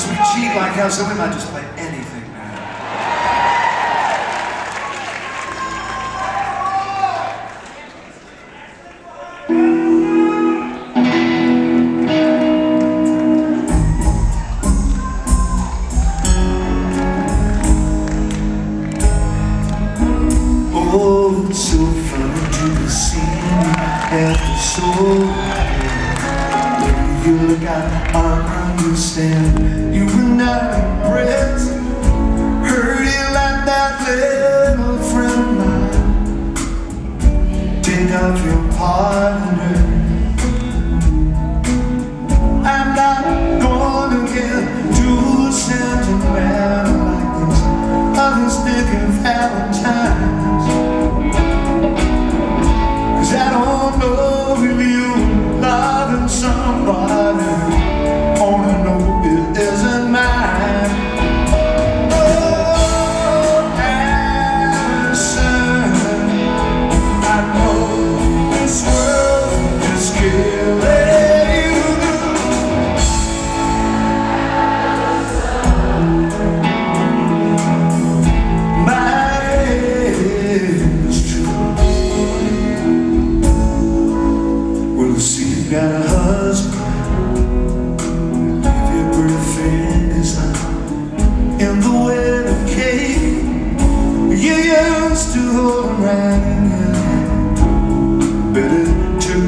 Because we cheat like hell, oh, so we might just play anything now. Oh, it's so funny to see after so. Out, I understand. You and I breath hurting like that little friend mine. Take out your partner. I'm not to get too sentimental like this. Others think of Valentine's. Cause I don't know if you loving somebody.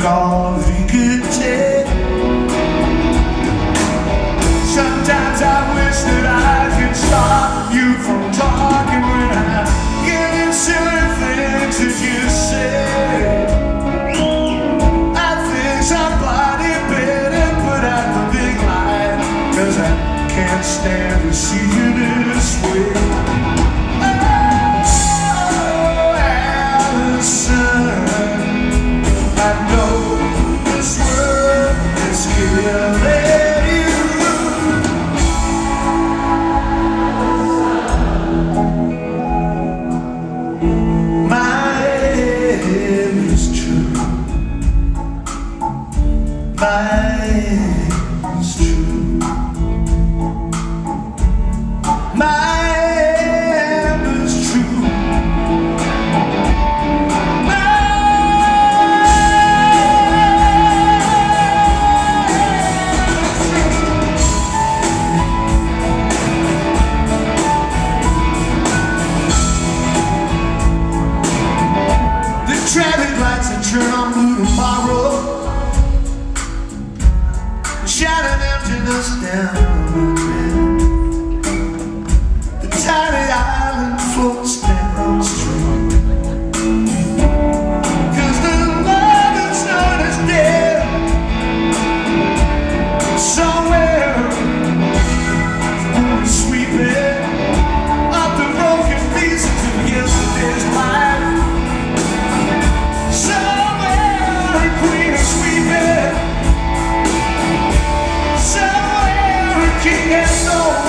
Could. Sometimes I wish that I could stop you from talking when I get in silly things that you say. I think somebody better put out the big light Cause I can't stand to see you this way Mine down King is so